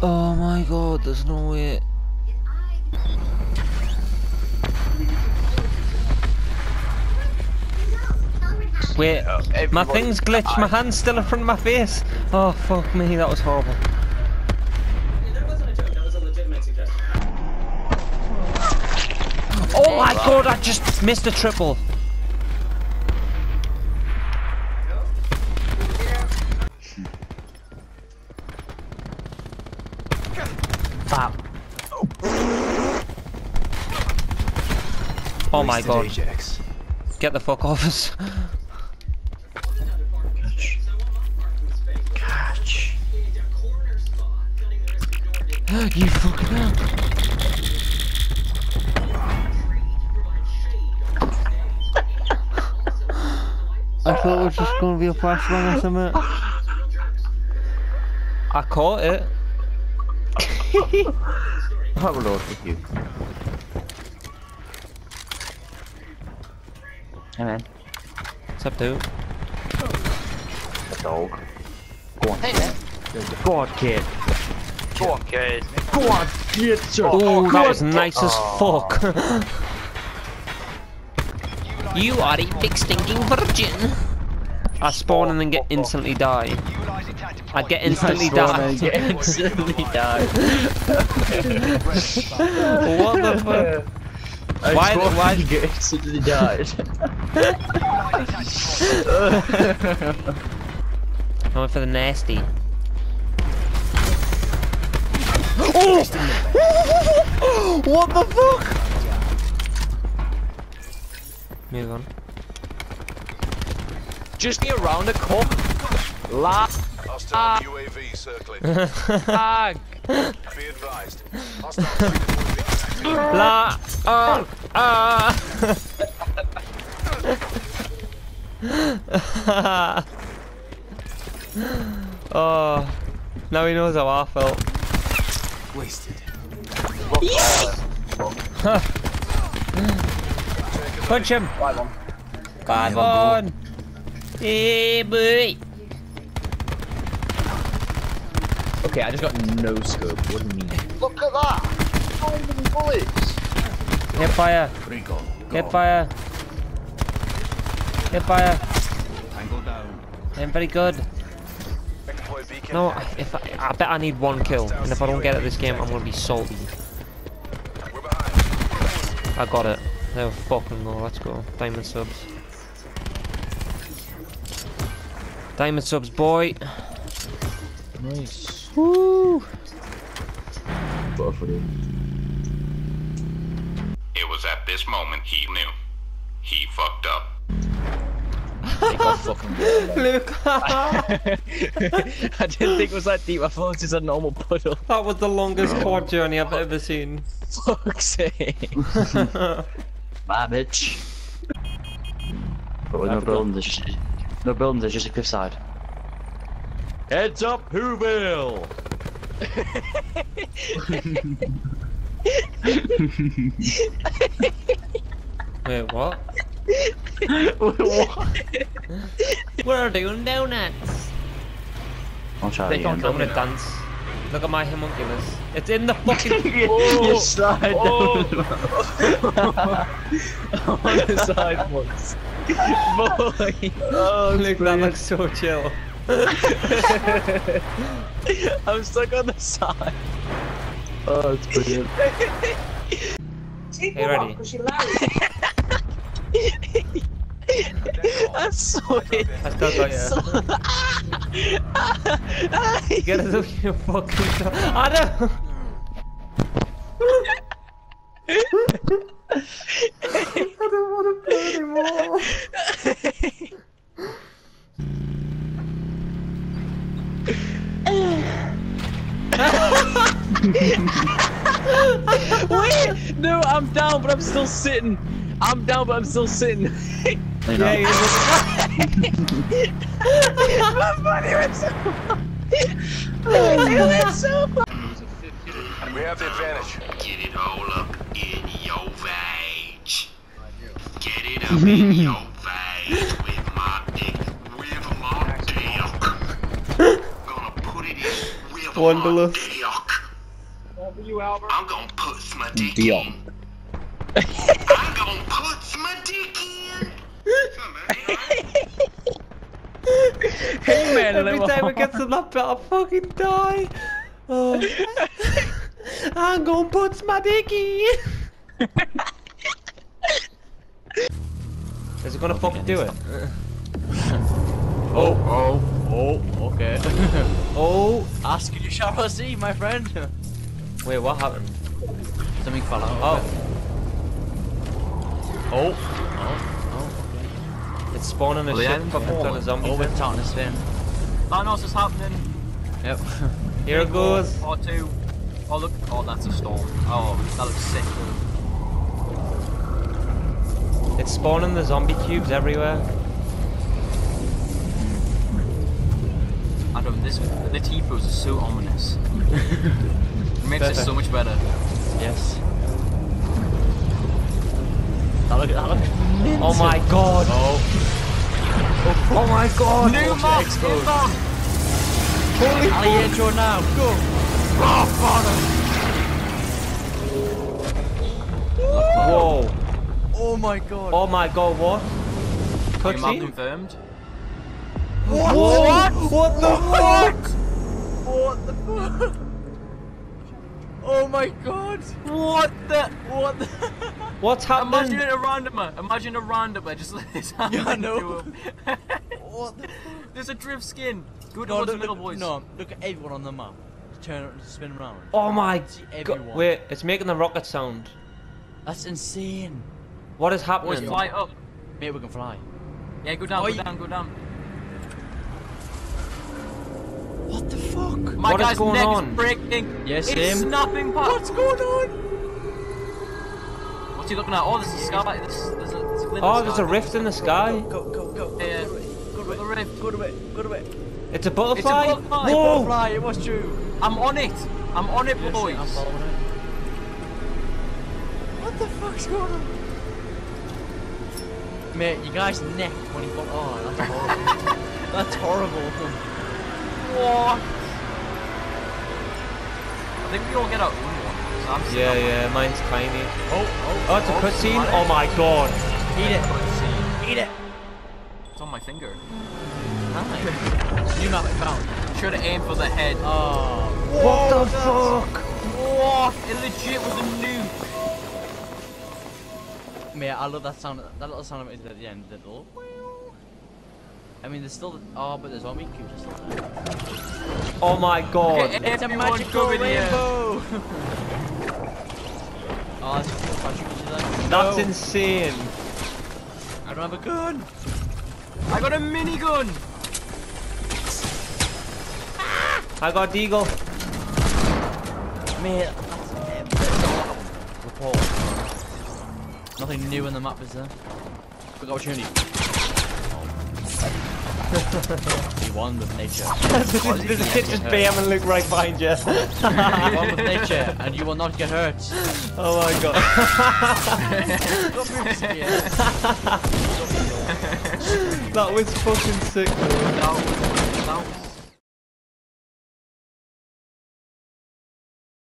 Oh my god, there's no way. Wait, my thing's glitched, my hand's still in front of my face. Oh fuck me, that was horrible. Oh my god, I just missed a triple. Oh my god. Ajax. Get the fuck off us. Catch. you fucking hell. I thought it was just going to be a flashbang or something. I caught it. Have a load with you. Hey man. What's up, dude? A dog. Go on. Hey man. Go on, kid. Go on, kid. Go on, kid. Sure. Oh, that was nice as fuck. you are a big stinking virgin. I spawn and then get instantly die. I get instantly die. instantly die. what the fuck? I Why- spawned why- and get instantly died. I went for the nasty. Oh! what the fuck? Move on. Just be around the corner. La Hostile UAV circling. ag. Be advised. Hostile UAV active. La ah ah. oh, now he knows how I felt. Wasted. Punch him. Five on. Hey, boy. Okay, I just got no scope. What do you mean? Look at that. So many bullets. Hit fire. Hit fire. Hit fire. I'm very good. No, if I, I bet I need one kill, and if I don't get it this game, I'm gonna be salty. I got it. There we fucking go. Let's go. Diamond subs. Diamond subs, boy. Nice. Woo! Both of you. It was at this moment he knew. He fucked up. They Luke, I didn't think it was that deep. I thought it was just a normal puddle. that was the longest quad journey I've ever seen. Fuck's sake. My bitch. But with no buildings, there's just no buildings. There's just a cliffside. Heads up, Whoville! Wait, what? what? We're doing donuts. I'll try They again. can't I'm gonna dance. Look at my homunculus. It's in the fucking. You slide Oh. down on the side once. Boy! Oh, Look, that looks so chill. I'm stuck on the side. Oh, it's brilliant. Hey, ready? I swear. I still got you. Get us off your fucking. do- I know. I don't want to play anymore. Wait! No, I'm down, but I'm still sitting. I'm down, but I'm still sitting. Yeah, you My body went so. it went so. We have the advantage. Get it all up in your vag. Get it up in your vag with my dick. With my dick. Gonna put it in with Wonderless. my dick. you, Albert. I'm gonna put my dick Dion. in. I'm gonna put my dick in. Come on, man. Hey man, Every time it gets to that bit, I fucking die. Oh. I'm gonna put my dick in. Is it gonna fucking do it? Oh, oh, oh, okay. Oh. Ask you shall see, my friend. Wait, what happened? Something fell out. Oh, Oh. Oh. it's spawning a Well, ship yeah, on a zombie Oh, thing. it's tarting a spin. Thanos is happening. Yep. Here it goes. R2. Oh, look. Oh, that's a storm. Oh, that looks sick. It's spawning the zombie cubes everywhere. I don't this. The T-pose is so ominous. it makes it so much better. Yes. That look, that look. Oh my god. Oh. Oh my god. New Watch map! New map! Holy Ali intro now. Go. Ah, Whoa. Oh my god. Oh my god, what? New map Cutscene? confirmed. What? What the fuck? What the fuck? Oh my god. What the? What the? What's happening? Imagine a randomer. Imagine a randomer just let this happen. Yeah, know. What the? There's a drift skin. Go No, the look, middle, look, boys. no, look at everyone on the map. Turn it, spin around. Oh my god. Wait, it's making the rocket sound. That's insane. What is happening? Boys, fly up. Mate, we can fly. Yeah, go down, Oh, go down, go down. What the fuck? My What is guy's going neck on? is breaking. Yes, it's him. snapping back. What's going on? What's he looking at? Oh, there's a sky. There's, there's, a, there's, a, Oh, the there's a rift in the sky. Go, go, go. Yeah, Go to it. Go to the it. rift. Go to it. Go to it. It's a butterfly. butterfly. Whoa! Butterfly, it was true. I'm on it. I'm on it, boys. I'm following it. What the fuck's going on? Mate, you guys' neck when he got. Oh, that's horrible. that's horrible. What? I think we all get our own one. So I'm Yeah, on yeah, mine's tiny. Oh, oh. Oh, it's a Oh, cutscene. Oh my god. Eat it. my- Eat it. It's on my finger. Nice. New map found. Should have aimed for the head. Oh. What the fuck? What? It legit was a nuke. Mate, I love that sound. That little sound of it at the end. The little. I mean, there's still. Oh, but the zombie cubes are still there. Oh my god. Okay, It's a everyone magical here. rainbow. oh, that's just a like. That's no, insane. I don't have a gun. I got a minigun. Ah! I got Deagle. Mate, that's. Report. Nothing new in the map, is there? Quick opportunity. Oh. You won with nature. there's, a kid just bam and look right behind you. you won with nature, and you will not get hurt. oh my god. Don't move this again. that was fucking sick. That was, that was